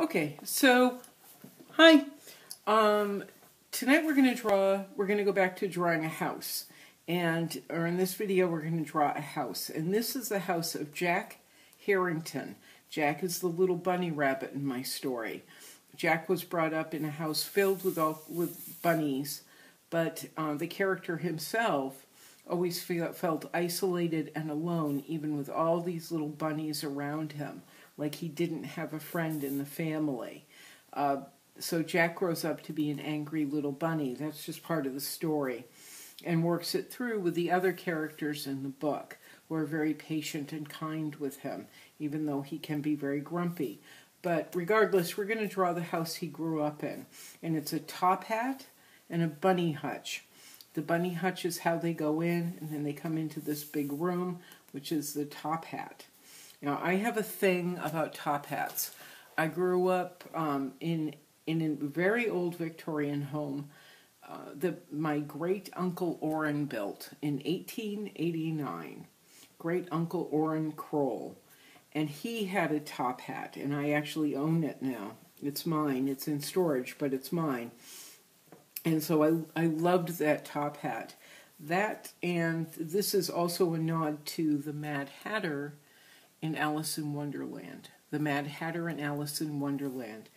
Okay, so hi. Um, tonight we're going to draw. We're going to go back to drawing a house, and or in this video we're going to draw a house, and this is the house of Jack Harrington. Jack is the little bunny rabbit in my story. Jack was brought up in a house filled with all with bunnies, but uh, the character himself always felt isolated and alone, even with all these little bunnies around him like he didn't have a friend in the family. Uh, so Jack grows up to be an angry little bunny. That's just part of the story. And works it through with the other characters in the book who are very patient and kind with him, even though he can be very grumpy. But regardless, we're going to draw the house he grew up in. And it's a top hat and a bunny hutch. The bunny hutch is how they go in, and then they come into this big room, which is the top hat. Now, I have a thing about top hats. I grew up um, in in a very old Victorian home uh, that my great uncle Orrin built in 1889. Great uncle Orrin Kroll, and he had a top hat, and I actually own it now. It's mine. It's in storage, but it's mine. And so I I loved that top hat. That and this is also a nod to the Mad Hatter in Alice in Wonderland, The Mad Hatter and Alice in Wonderland.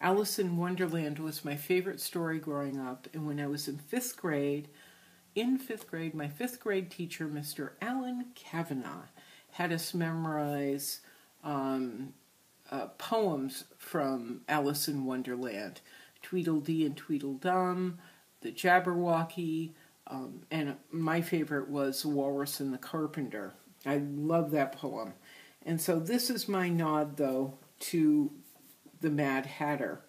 Alice in Wonderland was my favorite story growing up, and when I was in fifth grade, in fifth grade, my fifth grade teacher, Mr. Alan Kavanaugh, had us memorize um, uh, poems from Alice in Wonderland Tweedledee and Tweedledum, The Jabberwocky, um, and my favorite was Walrus and the Carpenter. I love that poem. And so this is my nod, though, to the Mad Hatter.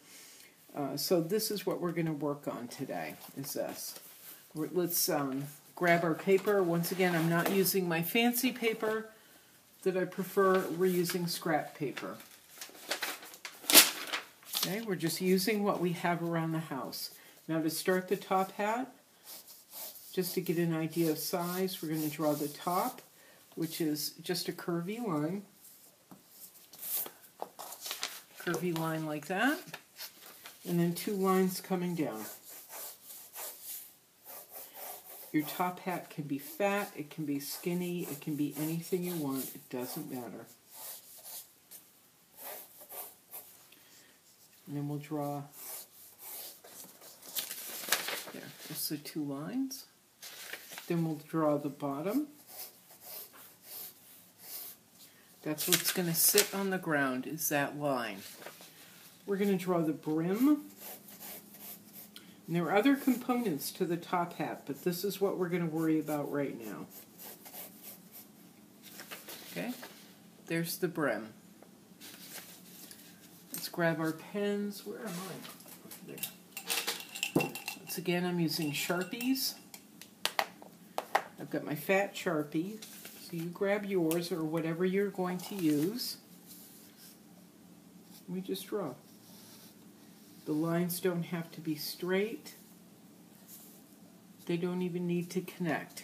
Uh, so this is what we're going to work on today, is this. Let's um, grab our paper. Once again, I'm not using my fancy paper that I prefer. We're using scrap paper. Okay, we're just using what we have around the house. Now to start the top hat, just to get an idea of size, we're going to draw the top which is just a curvy line. Curvy line like that. And then two lines coming down. Your top hat can be fat, it can be skinny, it can be anything you want, it doesn't matter. And then we'll draw, there, just the two lines. Then we'll draw the bottom. That's what's going to sit on the ground is that line. We're going to draw the brim. And there are other components to the top hat, but this is what we're going to worry about right now. Okay, there's the brim. Let's grab our pens. Where am I? There. Once again, I'm using Sharpies. I've got my fat Sharpie. So you grab yours or whatever you're going to use. We just draw. The lines don't have to be straight. They don't even need to connect.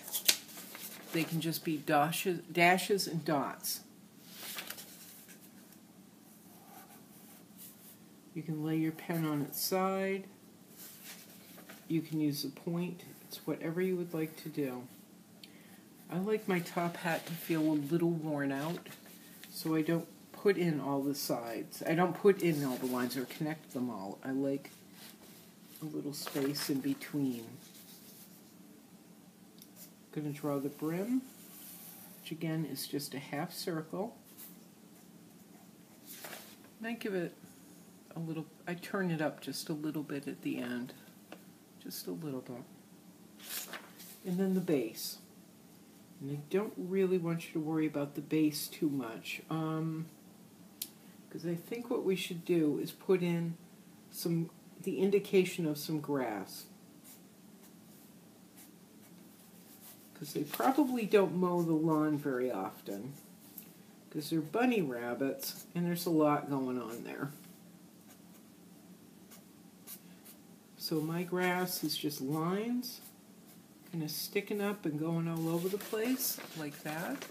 They can just be dashes, dashes and dots. You can lay your pen on its side. You can use a point. It's whatever you would like to do. I like my top hat to feel a little worn out, so I don't put in all the sides. I don't put in all the lines or connect them all. I like a little space in between. I'm going to draw the brim, which again is just a half circle. And I give it a little, I turn it up just a little bit at the end. Just a little bit. And then the base. And I don't really want you to worry about the base too much. Um, because I think what we should do is put in some the indication of some grass. Because they probably don't mow the lawn very often. Because they're bunny rabbits, and there's a lot going on there. So my grass is just lines kind of sticking up and going all over the place like that.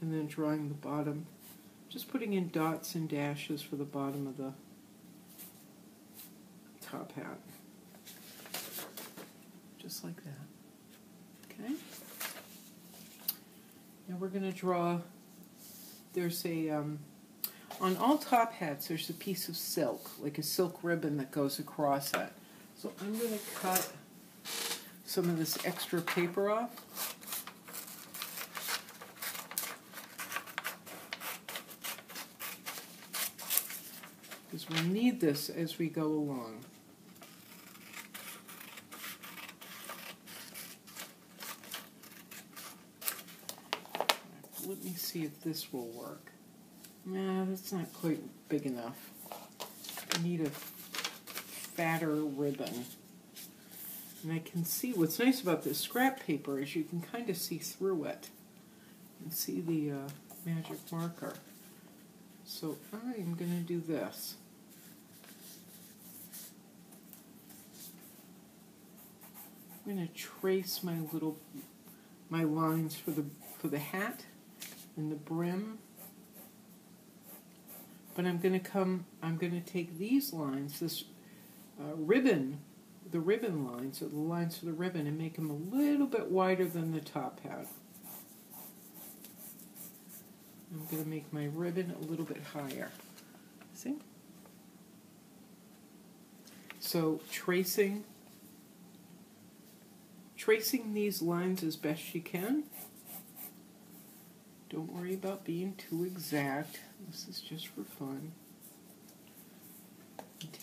And then drawing the bottom, just putting in dots and dashes for the bottom of the top hat. Just like that. Okay? Now we're going to draw, there's a, um, on all top hats there's a piece of silk, like a silk ribbon that goes across it. So I'm going to cut some of this extra paper off. Because we'll need this as we go along. Let me see if this will work. Nah, that's not quite big enough. I need a fatter ribbon. And I can see, what's nice about this scrap paper is you can kind of see through it. and see the uh, magic marker. So I'm going to do this. I'm going to trace my little, my lines for the, for the hat and the brim. But I'm going to come, I'm going to take these lines, this uh, ribbon, the ribbon lines, or the lines for the ribbon, and make them a little bit wider than the top hat. I'm going to make my ribbon a little bit higher. See? So tracing, tracing these lines as best you can. Don't worry about being too exact. This is just for fun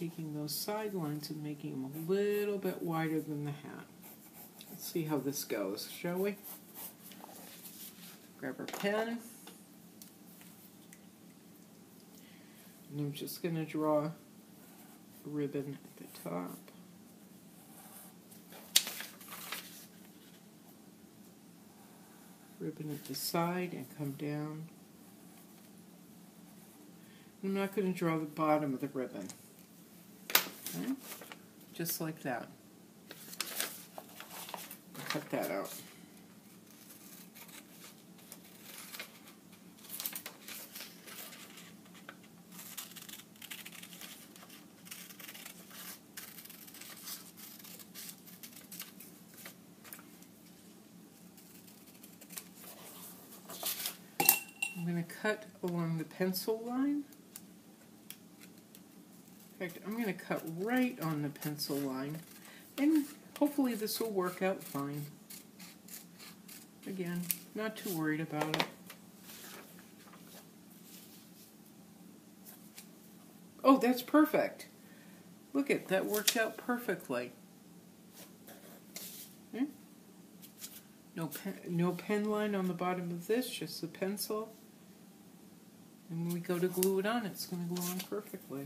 taking those side lines and making them a little bit wider than the hat. Let's see how this goes, shall we? Grab our pen. And I'm just going to draw a ribbon at the top. Ribbon at the side and come down. I'm not going to draw the bottom of the ribbon. Okay? Just like that. Cut that out. I'm going to cut along the pencil line fact, I'm going to cut right on the pencil line, and hopefully this will work out fine. Again, not too worried about it. Oh, that's perfect. Look at that worked out perfectly. Hmm? No pen, no pen line on the bottom of this, just the pencil. And when we go to glue it on, it's going to glue on perfectly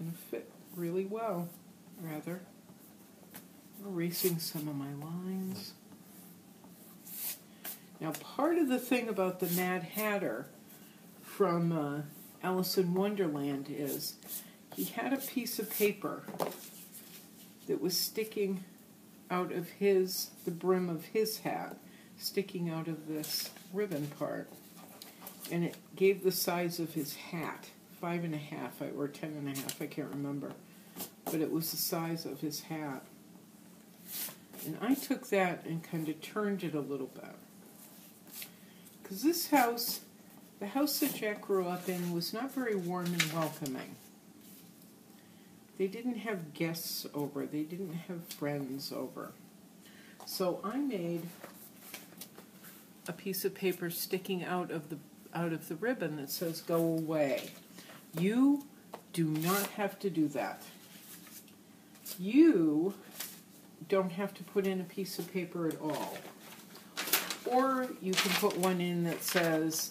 going to fit really well, rather. Erasing some of my lines. Now, part of the thing about the Mad Hatter from uh, Alice in Wonderland is he had a piece of paper that was sticking out of his, the brim of his hat, sticking out of this ribbon part. And it gave the size of his hat five and a half or ten and a half, I can't remember. But it was the size of his hat. And I took that and kind of turned it a little bit. Because this house, the house that Jack grew up in, was not very warm and welcoming. They didn't have guests over, they didn't have friends over. So I made a piece of paper sticking out of the out of the ribbon that says go away. You do not have to do that. You don't have to put in a piece of paper at all. Or you can put one in that says,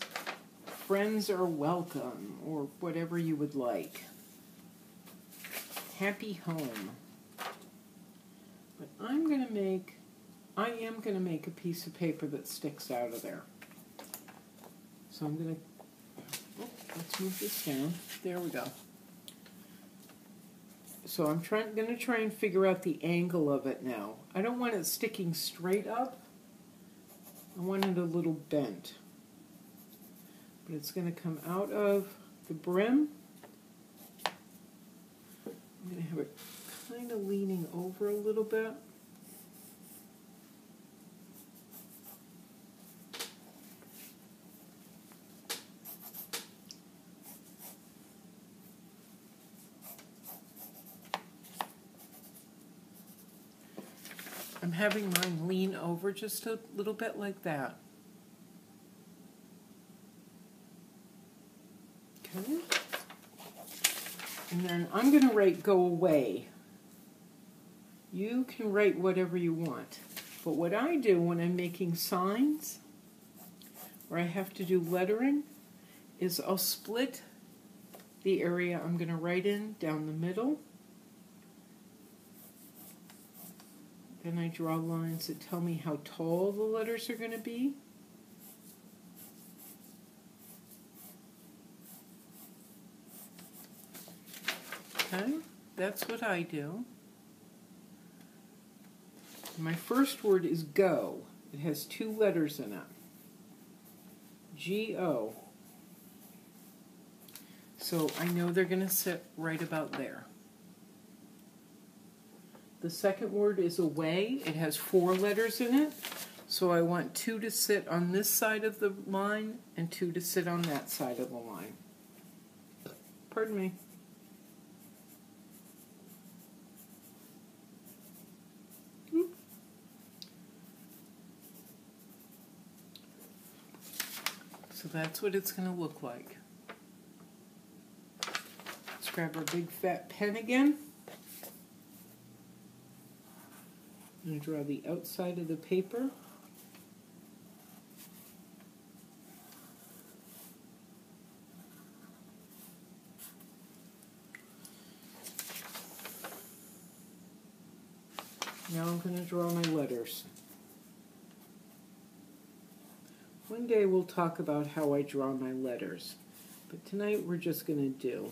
friends are welcome, or whatever you would like. Happy home. But I'm going to make, I am going to make a piece of paper that sticks out of there. So I'm going to let's move this down. There we go. So I'm trying, going to try and figure out the angle of it now. I don't want it sticking straight up. I want it a little bent. But it's going to come out of the brim. I'm going to have it kind of leaning over a little bit. Having mine lean over just a little bit like that. Okay. And then I'm going to write go away. You can write whatever you want. But what I do when I'm making signs, or I have to do lettering, is I'll split the area I'm going to write in down the middle. Then I draw lines that tell me how tall the letters are going to be. Okay, that's what I do. My first word is go. It has two letters in it. G-O. So I know they're going to sit right about there. The second word is away. It has four letters in it. So I want two to sit on this side of the line and two to sit on that side of the line. Pardon me. Hmm. So that's what it's going to look like. Let's grab our big fat pen again. And draw the outside of the paper. Now I'm going to draw my letters. One day we'll talk about how I draw my letters, but tonight we're just going to do.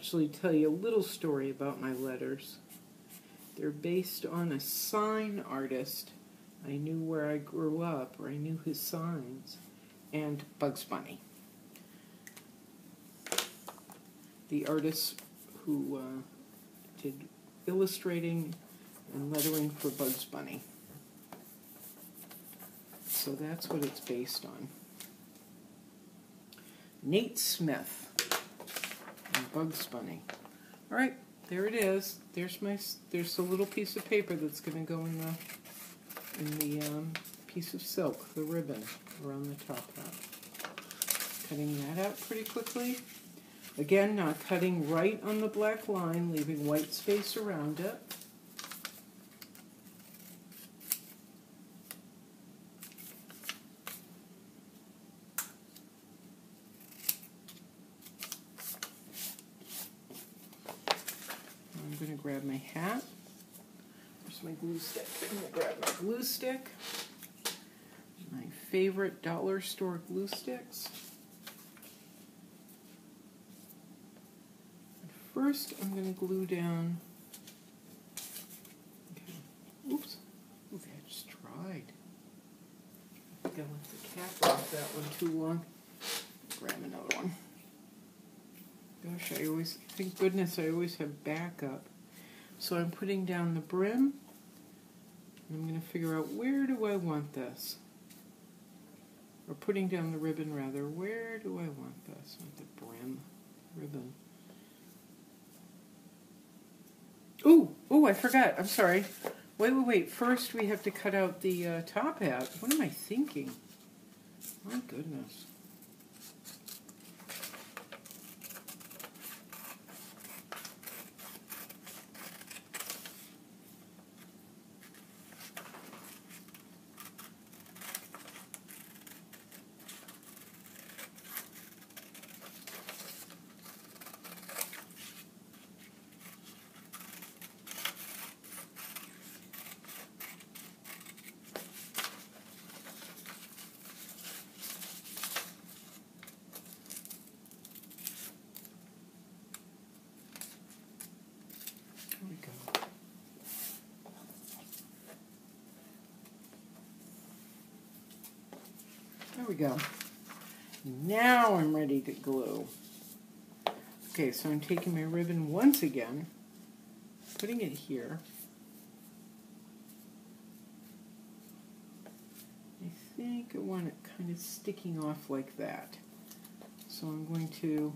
Actually tell you a little story about my letters. They're based on a sign artist. I knew where I grew up, or I knew his signs and Bugs Bunny. The artist who uh, did illustrating and lettering for Bugs Bunny. So that's what it's based on. Nate Smith Bugs Bunny. All right, there it is. There's my. There's a little piece of paper that's going to go in the in the um, piece of silk, the ribbon around the top half. Cutting that out pretty quickly. Again, not cutting right on the black line, leaving white space around it. I'm going to grab my hat. There's my glue stick. I'm to grab my glue stick my favorite dollar store glue sticks. First, I'm going to glue down. Okay. Oops. Ooh, that just dried. I think I left the cap off that one too long. Grab another one. Gosh, I always, thank goodness I always have backup. So I'm putting down the brim. I'm going to figure out where do I want this or putting down the ribbon rather, where do I want this? I want the brim ribbon. Oh, oh, I forgot. I'm sorry. Wait, wait, wait. First, we have to cut out the uh, top hat. What am I thinking? My goodness. Go. Now I'm ready to glue. Okay, so I'm taking my ribbon once again, putting it here. I think I want it kind of sticking off like that. So I'm going to,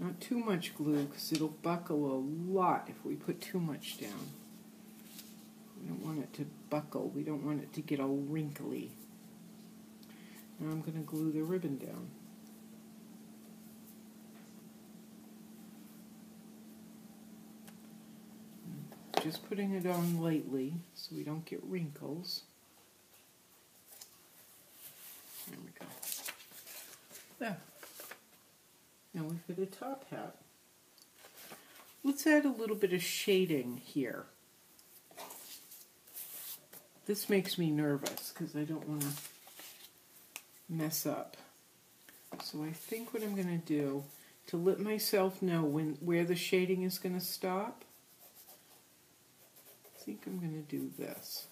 not too much glue because it'll buckle a lot if we put too much down. We don't want it to buckle. We don't want it to get all wrinkly. Now I'm going to glue the ribbon down. Just putting it on lightly so we don't get wrinkles. There we go. There. Now we've got a top hat. Let's add a little bit of shading here. This makes me nervous because I don't want to mess up. So I think what I'm going to do to let myself know when where the shading is going to stop, I think I'm going to do this.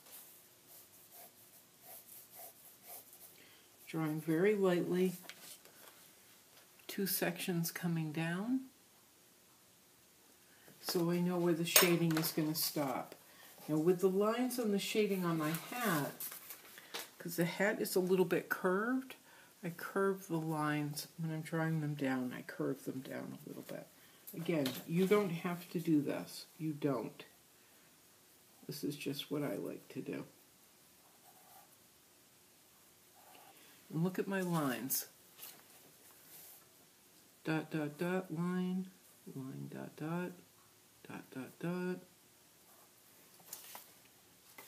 Drawing very lightly, two sections coming down, so I know where the shading is going to stop. Now with the lines on the shading on my hat, because the hat is a little bit curved, I curve the lines when I'm drawing them down. I curve them down a little bit. Again, you don't have to do this. You don't. This is just what I like to do. And look at my lines. Dot, dot, dot, line, line, dot, dot, dot, dot, dot.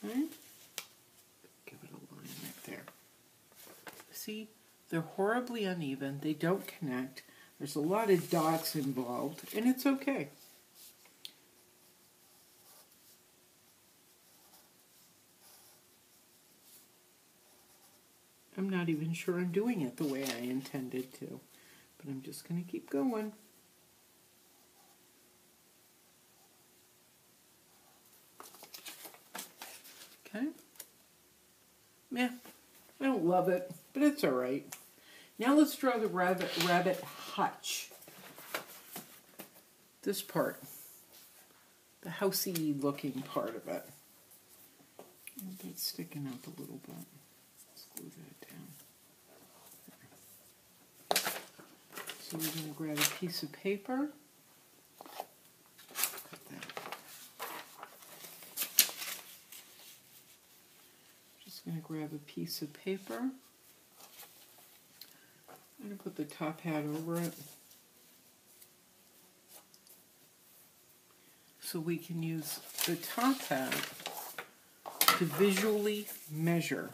Give it a line right there. See, they're horribly uneven. They don't connect. There's a lot of dots involved, and it's okay. I'm not even sure I'm doing it the way I intended to, but I'm just going to keep going. Okay. Yeah, I don't love it, but it's all right. Now let's draw the rabbit, rabbit hutch. This part, the housey looking part of it. It's sticking out a little bit. Let's glue that down. So we're going to grab a piece of paper. Going to grab a piece of paper. I'm going to put the top hat over it. So we can use the top hat to visually measure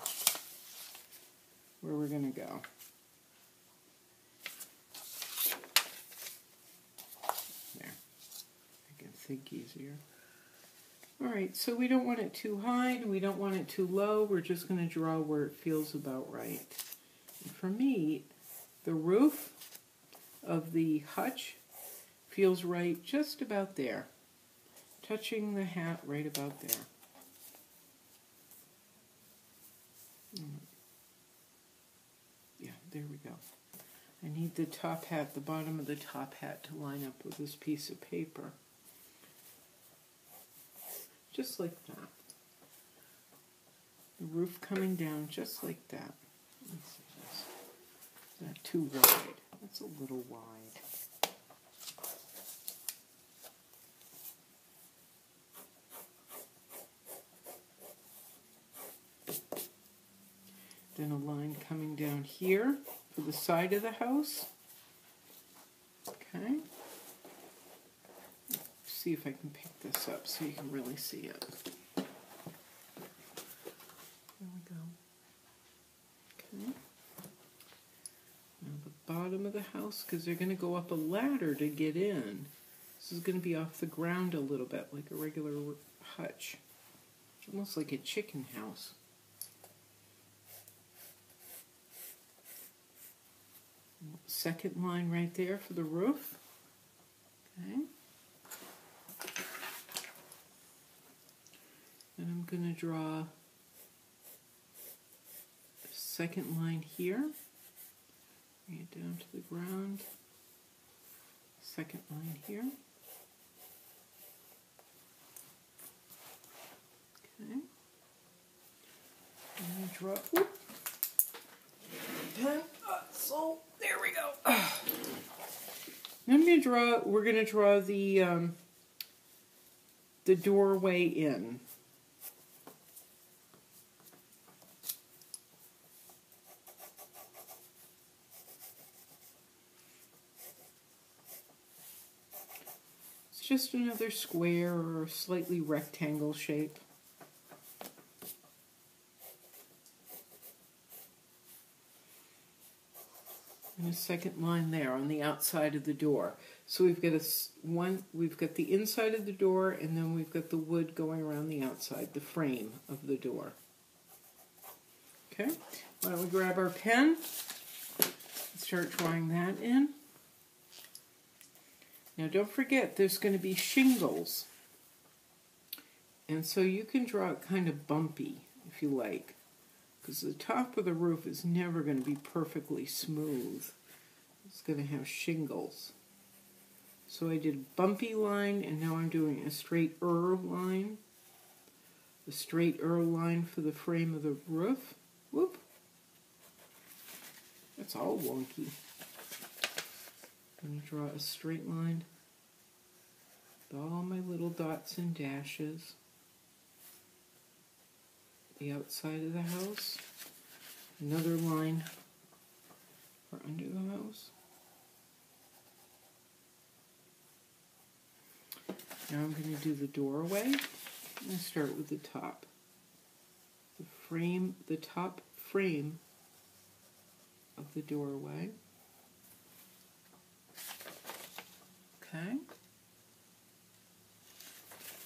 where we're going to go. There. I can think easier. All right, so we don't want it too high and we don't want it too low. We're just going to draw where it feels about right. And for me, the roof of the hutch feels right just about there, touching the hat right about there. Mm. Yeah, there we go. I need the top hat, the bottom of the top hat to line up with this piece of paper just like that. The roof coming down just like that. Is that too wide? That's a little wide. Then a line coming down here for the side of the house. Okay see if I can pick this up so you can really see it. There we go. Okay. Now the bottom of the house, because they're going to go up a ladder to get in. This is going to be off the ground a little bit, like a regular hutch. Almost like a chicken house. Second line right there for the roof. Okay. And I'm going to draw second line here. Bring it down to the ground. Second line here. Okay. And draw. Whoop. Pen. Uh, so there we go. Now I'm going to draw. We're going to draw the um, the doorway in. It's just another square or slightly rectangle shape. and a second line there on the outside of the door. So we've got a one, we've got the inside of the door, and then we've got the wood going around the outside, the frame of the door. Okay, why don't we grab our pen and start drawing that in. Now don't forget, there's going to be shingles. And so you can draw it kind of bumpy, if you like because the top of the roof is never going to be perfectly smooth. It's going to have shingles. So I did a bumpy line, and now I'm doing a straight er line. The straight er line for the frame of the roof. Whoop. That's all wonky. I'm going to draw a straight line with all my little dots and dashes the outside of the house. Another line for under the house. Now I'm going to do the doorway. I'm going to start with the top. The frame, the top frame of the doorway. Okay.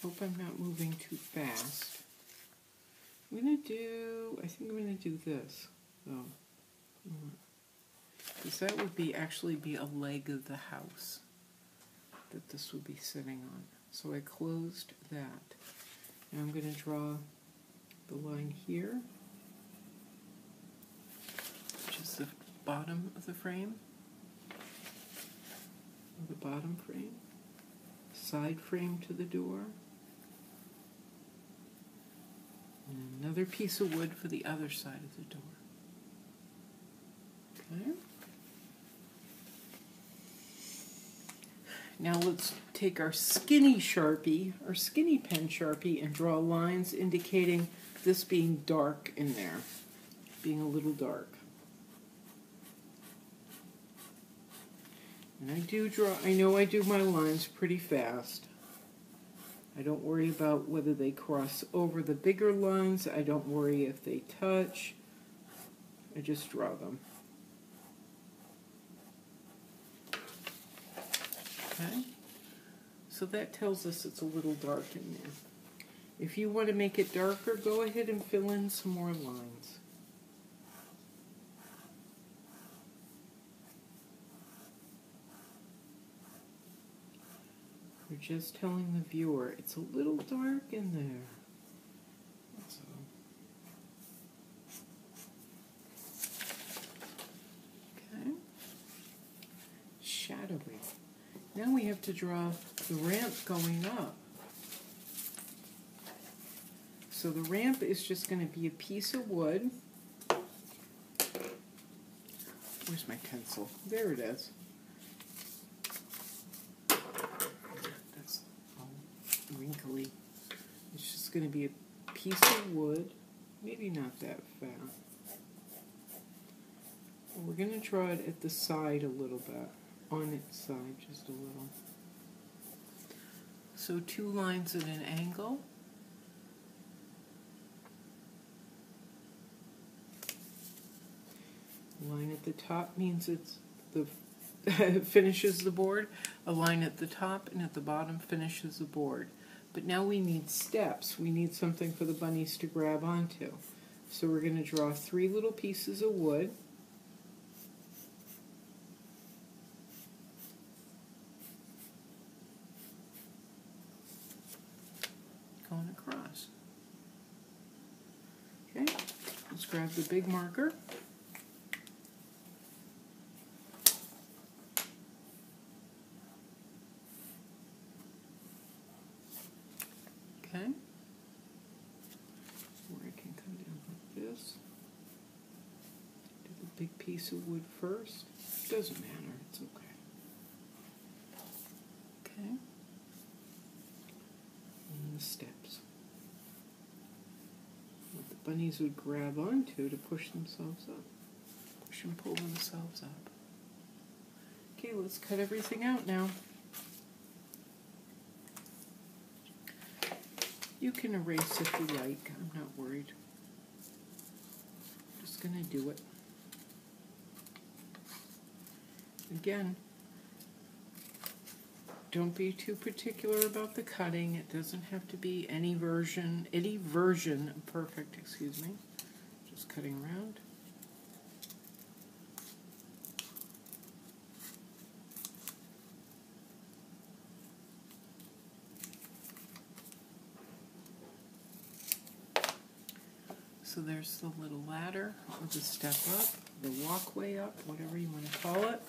Hope I'm not moving too fast. I'm going to do, I think I'm going to do this. Oh, because that would be actually be a leg of the house that this would be sitting on. So I closed that. Now I'm going to draw the line here, which is the bottom of the frame, the bottom frame, side frame to the door. And another piece of wood for the other side of the door. Okay. Now let's take our skinny Sharpie, our skinny pen Sharpie, and draw lines indicating this being dark in there, being a little dark. And I do draw, I know I do my lines pretty fast. I don't worry about whether they cross over the bigger lines. I don't worry if they touch. I just draw them. Okay, so that tells us it's a little dark in there. If you want to make it darker, go ahead and fill in some more lines. We're just telling the viewer it's a little dark in there. Okay. Shadowy. Now we have to draw the ramp going up. So the ramp is just going to be a piece of wood. Where's my pencil? There it is. That's um, wrinkly. It's just going to be a piece of wood, maybe not that fat. we're going to draw it at the side a little bit, on its side just a little. So two lines at an angle. Line at the top means it's the finishes the board. A line at the top and at the bottom finishes the board. But now we need steps. We need something for the bunnies to grab onto. So we're going to draw three little pieces of wood. Going across. Okay, let's Just grab the big marker. Okay. Can come down like this. Do the big piece of wood first. Doesn't matter, it's okay. Okay. And the steps. Bunnies would grab onto to push themselves up. Push and pull themselves up. Okay, let's cut everything out now. You can erase if you like. I'm not worried. Just going to do it. Again, don't be too particular about the cutting. It doesn't have to be any version, any version perfect, excuse me. Just cutting around. So there's the little ladder, or the step up, the walkway up, whatever you want to call it.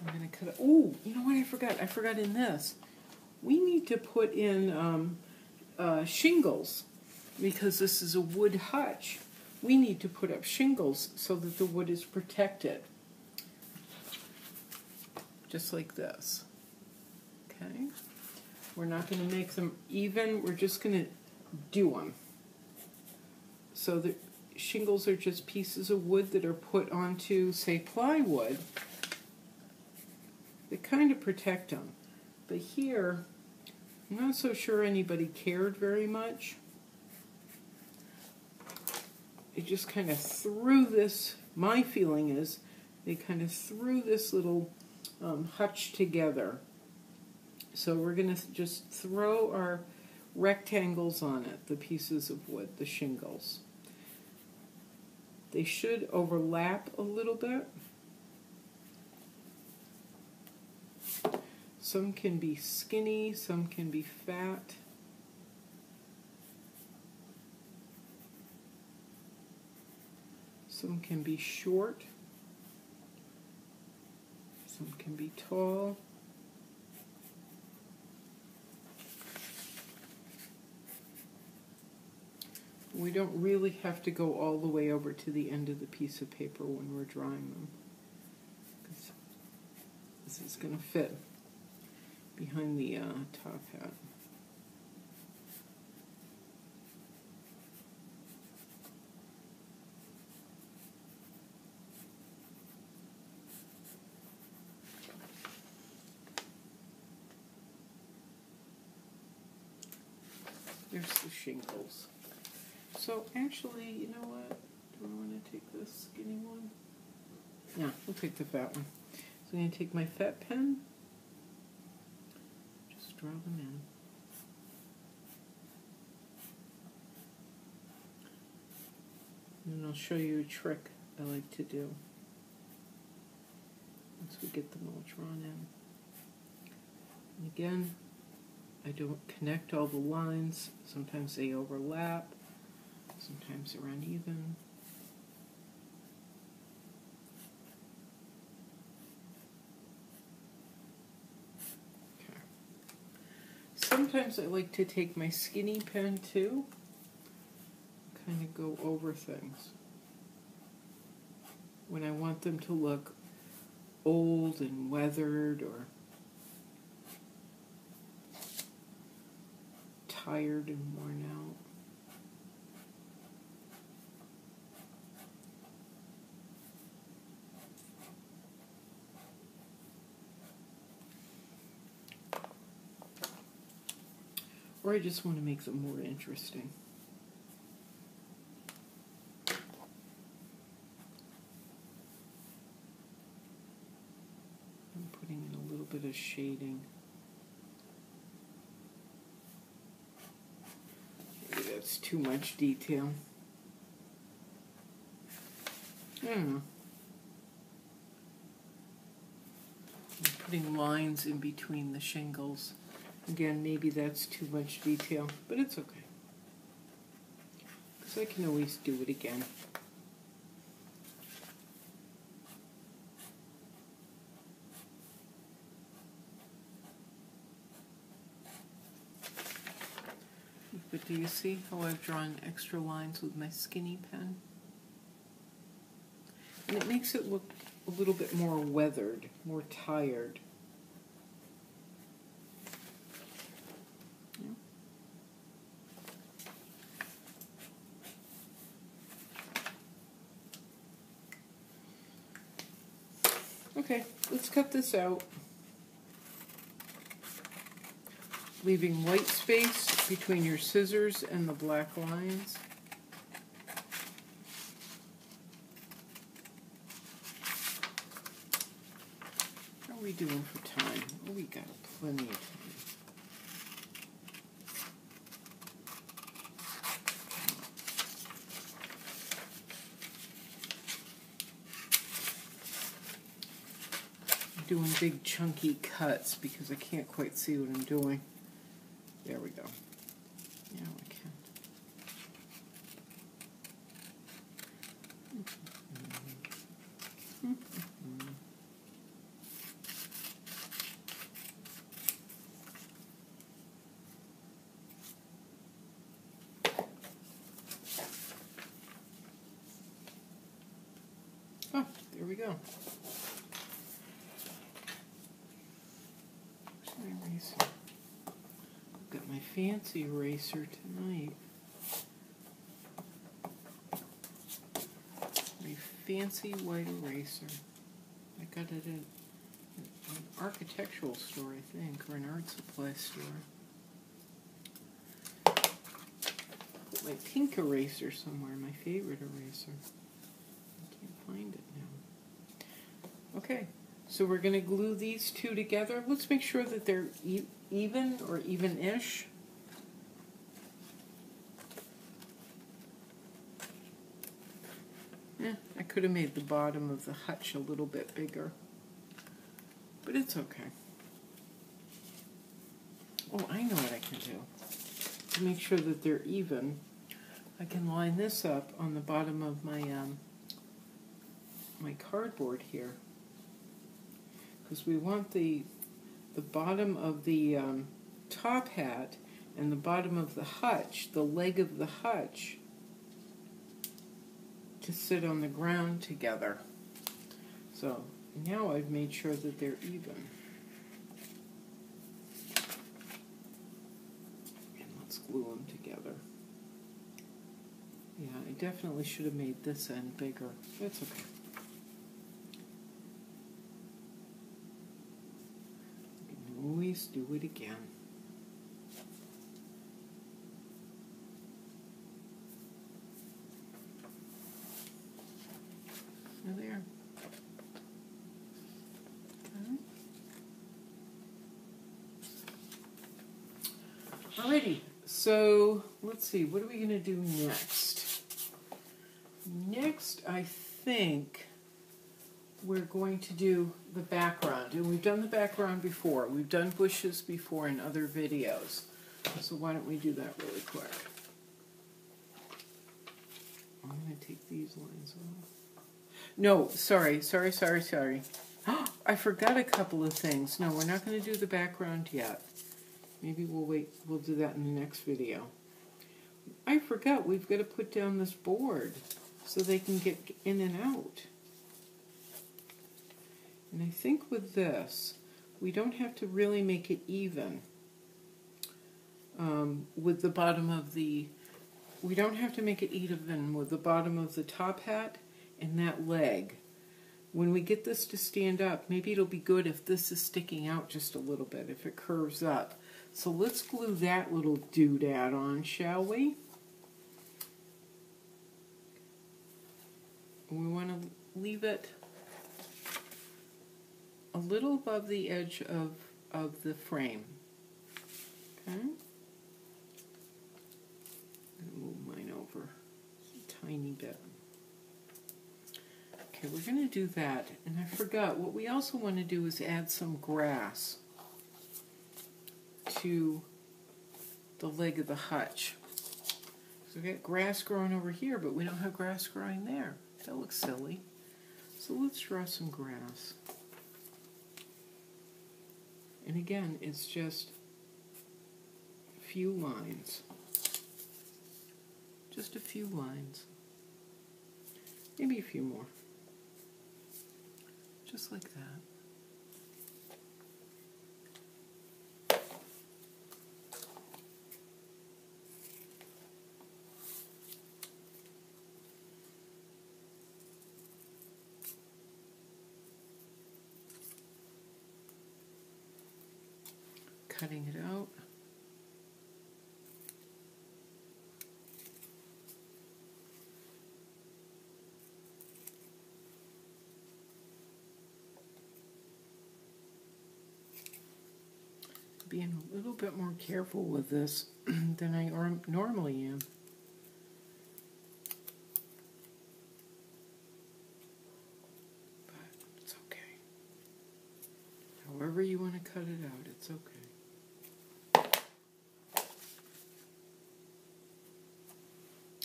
I'm going to cut it. Oh, you know what I forgot? I forgot in this. We need to put in um, uh, shingles because this is a wood hutch. We need to put up shingles so that the wood is protected. Just like this. Okay? We're not going to make them even. We're just going to do them. So the shingles are just pieces of wood that are put onto, say, plywood. They kind of protect them. But here, I'm not so sure anybody cared very much. They just kind of threw this, my feeling is, they kind of threw this little um, hutch together. So we're going to just throw our rectangles on it, the pieces of wood, the shingles. They should overlap a little bit. Some can be skinny, some can be fat. Some can be short. Some can be tall. We don't really have to go all the way over to the end of the piece of paper when we're drawing them. This is going to fit behind the uh, top hat. There's the shingles. So actually, you know what? Do I want to take this skinny one? Yeah, we'll take the fat one. So I'm going to take my fat pen, draw them in. And I'll show you a trick I like to do once we get them all drawn in. And again, I don't connect all the lines. Sometimes they overlap. Sometimes they're uneven. Okay. Sometimes I like to take my skinny pen too, kind of go over things. When I want them to look old and weathered or tired and worn out. Or I just want to make them more interesting. I'm putting in a little bit of shading. Maybe that's too much detail. Know. I'm putting lines in between the shingles. Again, maybe that's too much detail, but it's okay. Because I can always do it again. But do you see how I've drawn extra lines with my skinny pen? And it makes it look a little bit more weathered, more tired. Okay, let's cut this out. Leaving white space between your scissors and the black lines. How are we doing for time? We got plenty of time. Doing big chunky cuts because I can't quite see what I'm doing. There we go. Now I can. Oh, there we go. eraser. I've got my fancy eraser tonight. My fancy white eraser. I got it at an architectural store, I think, or an art supply store. Put my pink eraser somewhere, my favorite eraser. I can't find it now. Okay. So we're going to glue these two together. Let's make sure that they're e even or even-ish. Yeah, I could have made the bottom of the hutch a little bit bigger. But it's okay. Oh, I know what I can do. To make sure that they're even, I can line this up on the bottom of my um, my cardboard here because we want the the bottom of the um, top hat and the bottom of the hutch, the leg of the hutch, to sit on the ground together. So now I've made sure that they're even. And let's glue them together. Yeah, I definitely should have made this end bigger. It's okay. always do it again. There. Alrighty, so let's see, what are we going to do next? Next, I think we're going to do the background. And we've done the background before. We've done bushes before in other videos. So why don't we do that really quick. I'm going to take these lines off. No, sorry, sorry, sorry, sorry. I forgot a couple of things. No, we're not going to do the background yet. Maybe we'll wait, we'll do that in the next video. I forgot we've got to put down this board so they can get in and out. And I think with this, we don't have to really make it even um, with the bottom of the, we don't have to make it even with the bottom of the top hat and that leg. When we get this to stand up, maybe it'll be good if this is sticking out just a little bit, if it curves up. So let's glue that little doodad on, shall we? We want to leave it a little above the edge of, of the frame. Okay? move mine over a tiny bit. Okay, we're going to do that. And I forgot, what we also want to do is add some grass to the leg of the hutch. So we've got grass growing over here, but we don't have grass growing there. That looks silly. So let's draw some grass. And again, it's just a few lines. Just a few lines. Maybe a few more. Just like that. cutting it out. Being a little bit more careful with this than I normally am. But it's okay. However you want to cut it out, it's okay.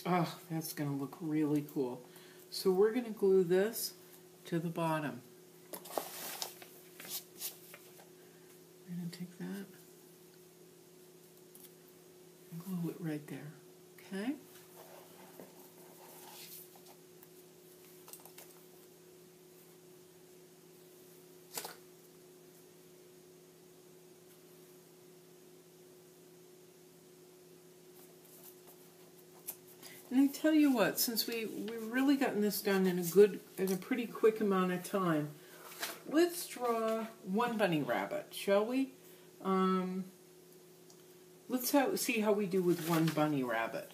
Oh, that's going to look really cool. So we're going to glue this to the bottom. To take that and glue it right there. Okay? And I tell you what, since we we've really gotten this done in a good, in a pretty quick amount of time, let's draw one bunny rabbit, shall we? Um, let's see how we do with one bunny rabbit.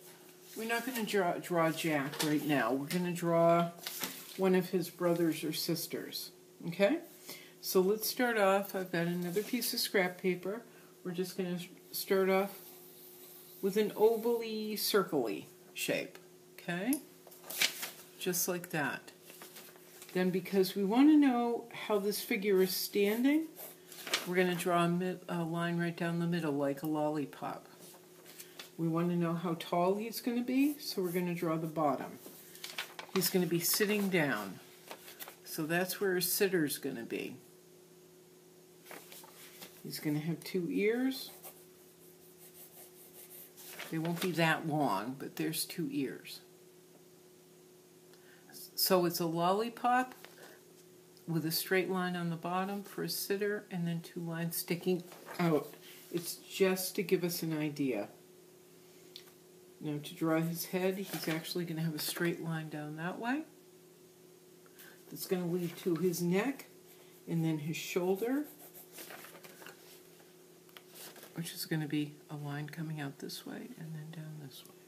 We're not going to draw, draw Jack right now. We're going to draw one of his brothers or sisters. Okay? So let's start off. I've got another piece of scrap paper. We're just going to start off with an ovally, circly shape. Okay? Just like that. Then because we want to know how this figure is standing, we're going to draw a, a, line right down the middle like a lollipop. We want to know how tall he's going to be, so we're going to draw the bottom. He's going to be sitting down. So that's where his sitter's going to be. He's going to have two ears. They won't be that long, but there's two ears. So it's a lollipop with a straight line on the bottom for a sitter and then two lines sticking out. It's just to give us an idea. Now to draw his head, he's actually going to have a straight line down that way. That's going to lead to his neck and then his shoulder which is going to be a line coming out this way and then down this way.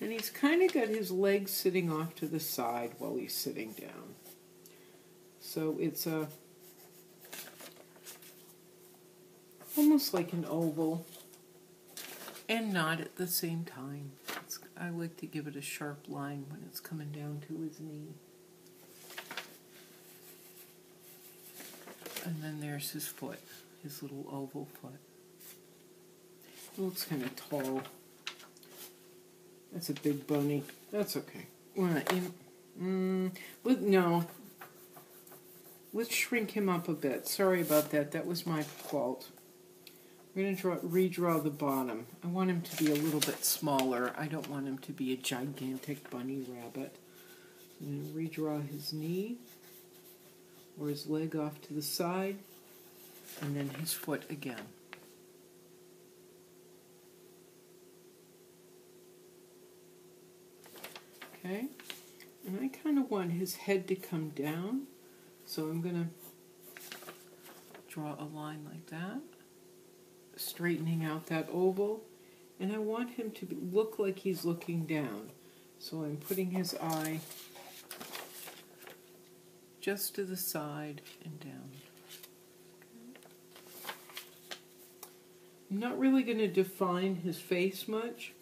Then he's kind of got his legs sitting off to the side while he's sitting down. So it's a almost like an oval and not at the same time. It's, I like to give it a sharp line when it's coming down to his knee. And then there's his foot his little oval foot. Looks kind of tall. That's a big bunny. That's okay. in, mm, no. Let's shrink him up a bit. Sorry about that. That was my fault. I'm going to draw, redraw the bottom. I want him to be a little bit smaller. I don't want him to be a gigantic bunny rabbit. I'm going to redraw his knee or his leg off to the side and then his foot again. Okay, and I kind of want his head to come down, so I'm going to draw a line like that, straightening out that oval, and I want him to look like he's looking down. So I'm putting his eye just to the side and down. I'm not really going to define his face much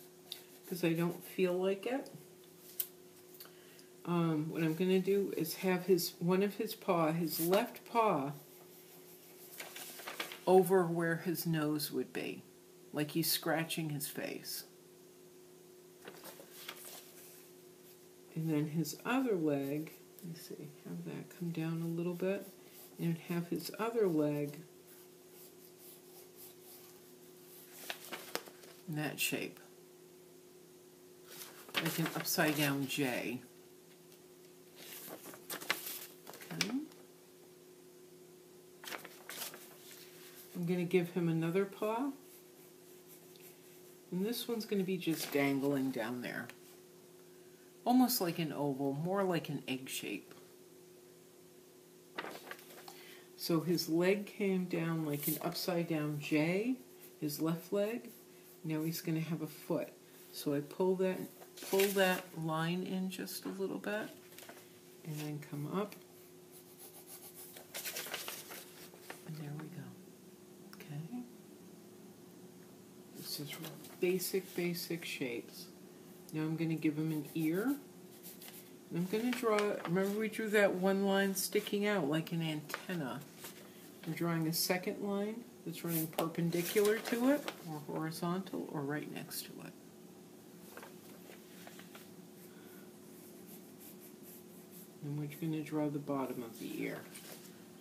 because I don't feel like it um, what I'm going to do is have his one of his paw, his left paw, over where his nose would be, like he's scratching his face. And then his other leg, let me see, have that come down a little bit, and have his other leg in that shape, like an upside down J. I'm going to give him another paw. And this one's going to be just dangling down there. Almost like an oval, more like an egg shape. So his leg came down like an upside down J, his left leg. Now he's going to have a foot. So I pull that pull that line in just a little bit and then come up. And there we go. Okay. This is basic, basic shapes. Now I'm going to give him an ear. I'm going to draw, remember we drew that one line sticking out like an antenna. I'm drawing a second line that's running perpendicular to it, or horizontal, or right next to it. And we're going to draw the bottom of the ear.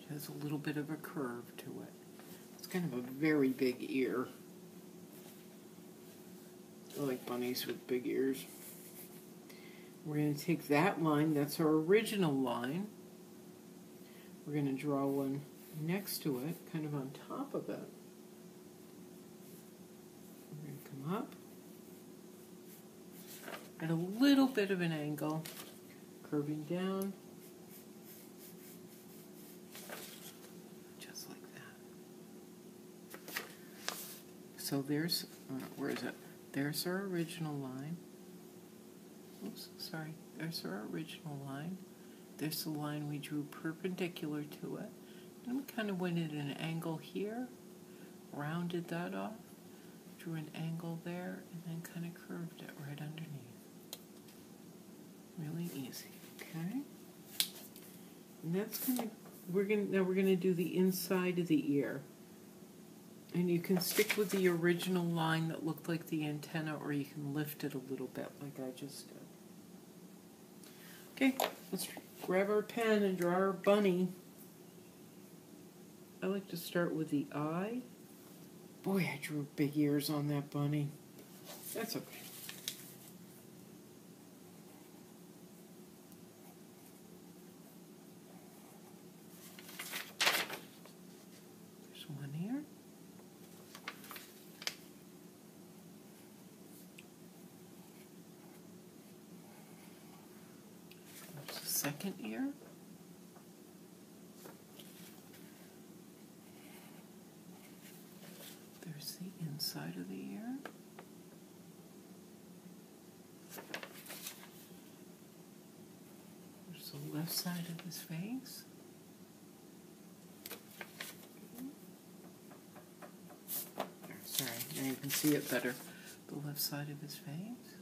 It has a little bit of a curve to it. It's kind of a very big ear. I like bunnies with big ears. We're going to take that line, that's our original line. We're going to draw one next to it, kind of on top of it. We're going to come up at a little bit of an angle curving down. Just like that. So there's, uh, where is it? There's our original line. Oops, sorry. There's our original line. There's the line we drew perpendicular to it. And we kind of went at an angle here, rounded that off, drew an angle there, and then kind of curved it right underneath. Really easy. Okay. And that's gonna we're gonna now we're gonna do the inside of the ear. And you can stick with the original line that looked like the antenna or you can lift it a little bit like I just did. Okay, let's grab our pen and draw our bunny. I like to start with the eye. Boy, I drew big ears on that bunny. That's okay. Second ear. There's the inside of the ear. There's the left side of his face. Sorry, now you can see it better. The left side of his face.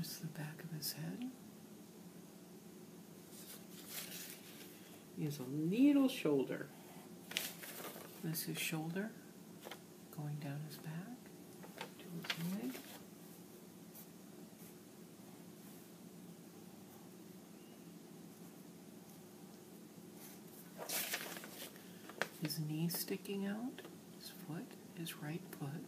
Where's the back of his head? He has a needle shoulder. This is shoulder going down his back to his leg. His knee sticking out, his foot, his right foot.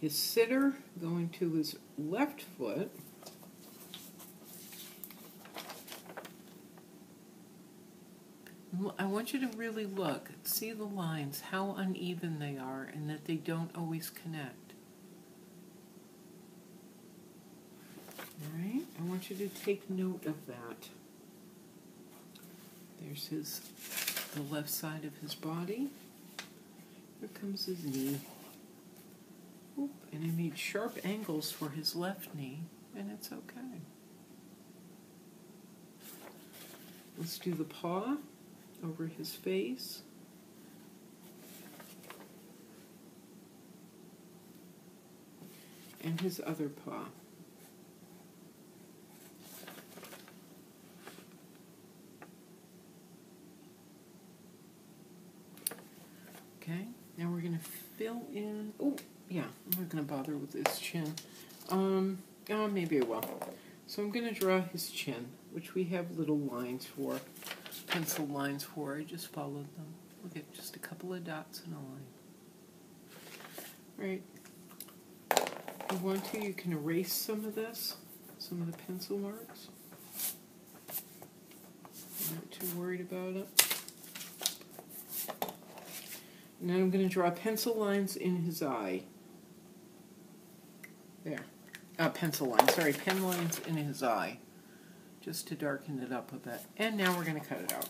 His sitter going to his left foot. I want you to really look, see the lines, how uneven they are, and that they don't always connect. All right, I want you to take note of that. There's his, the left side of his body. Here comes his knee. And I made sharp angles for his left knee, and it's okay. Let's do the paw over his face. And his other paw. Okay, now we're going to fill in. Oh, yeah, I'm not going to bother with his chin. Um, oh, maybe I will. So I'm going to draw his chin, which we have little lines for, pencil lines for. I just followed them. Look at just a couple of dots and a line. Right. If you want to, you can erase some of this, some of the pencil marks. I'm not too worried about it. And then I'm going to draw pencil lines in his eye. There. Uh, pencil lines, sorry, pen lines in his eye. Just to darken it up a bit. And now we're going to cut it out.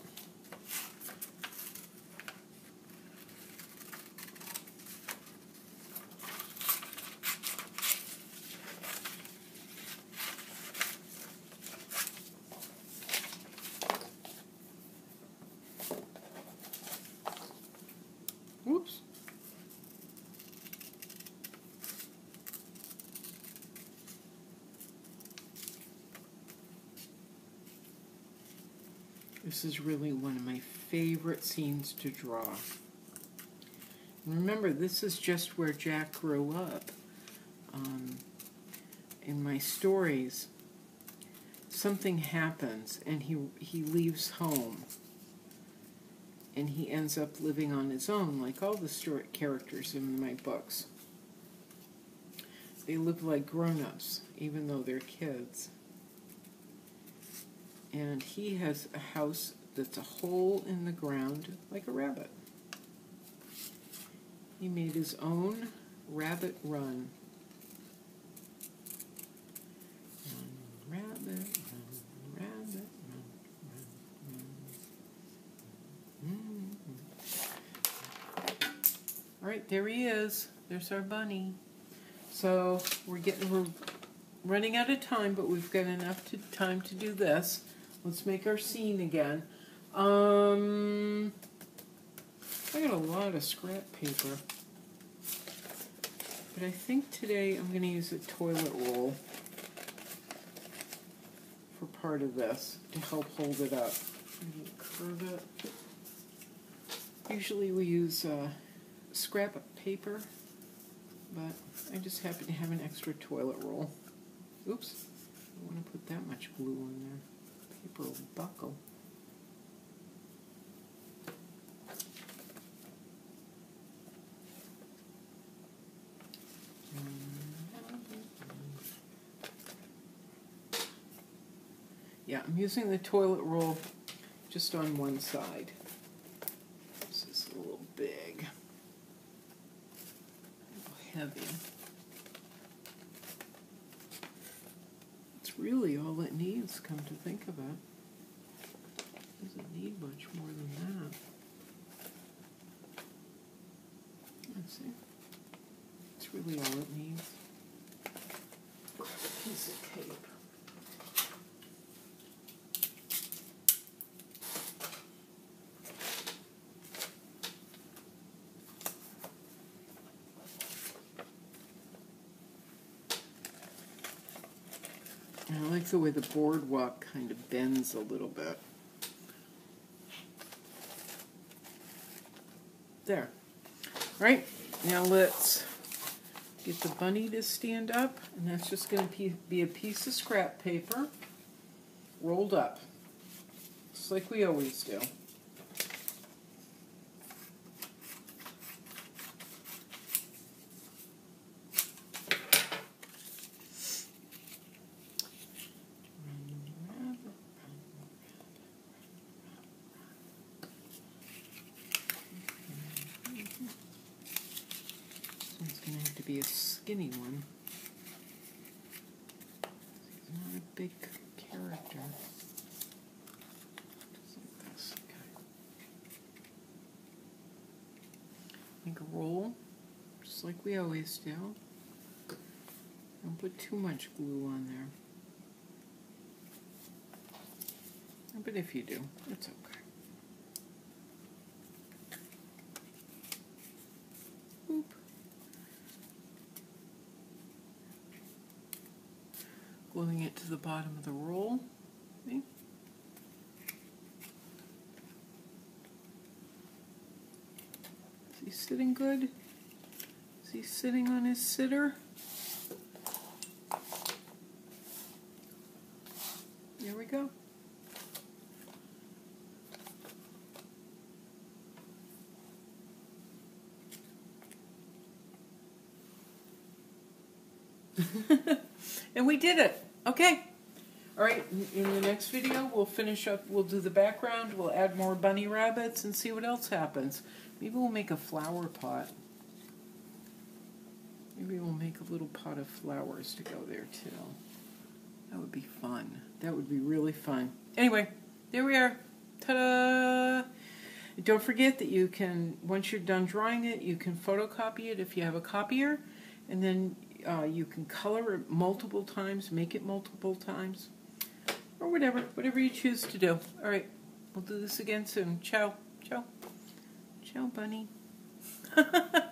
This is really one of my favorite scenes to draw. And remember, this is just where Jack grew up. Um, in my stories, something happens and he, he leaves home and he ends up living on his own, like all the story characters in my books. They live like grown ups, even though they're kids. And he has a house that's a hole in the ground, like a rabbit. He made his own rabbit run. Rabbit, rabbit, mm-hmm. All right, there he is. There's our bunny. So we're getting we're running out of time, but we've got enough to, time to do this. Let's make our scene again. Um, I got a lot of scrap paper, but I think today I'm going to use a toilet roll for part of this to help hold it up. curve it. Usually we use. Uh, scrap paper, but I just happen to have an extra toilet roll. Oops, I don't want to put that much glue on there. Buckle. Yeah, I'm using the toilet roll just on one side. This is a little big, a little heavy. Really all it needs, come to think of it. Doesn't need much more than that. Let's see. It's really all it needs. piece of tape. I like the way the boardwalk kind of bends a little bit. There. Right, now let's get the bunny to stand up, and that's just going to be a piece of scrap paper rolled up, just like we always do. be a skinny one. He's not a big character. Just like this. Okay. Make a roll, just like we always do. Don't put too much glue on there. But if you do, it's okay. Oop. gluing it to the bottom of the roll. See? See He's sitting good? Is he sitting on his sitter? There we go. and we did it. Okay. All right, in the next video, we'll finish up, we'll do the background, we'll add more bunny rabbits and see what else happens. Maybe we'll make a flower pot. Maybe we'll make a little pot of flowers to go there too. That would be fun. That would be really fun. Anyway, there we are. Ta-da! Don't forget that you can, once you're done drawing it, you can photocopy it if you have a copier, and then uh, you can color it multiple times, make it multiple times, or whatever, whatever you choose to do. All right, we'll do this again soon. Ciao. Ciao. Ciao, bunny.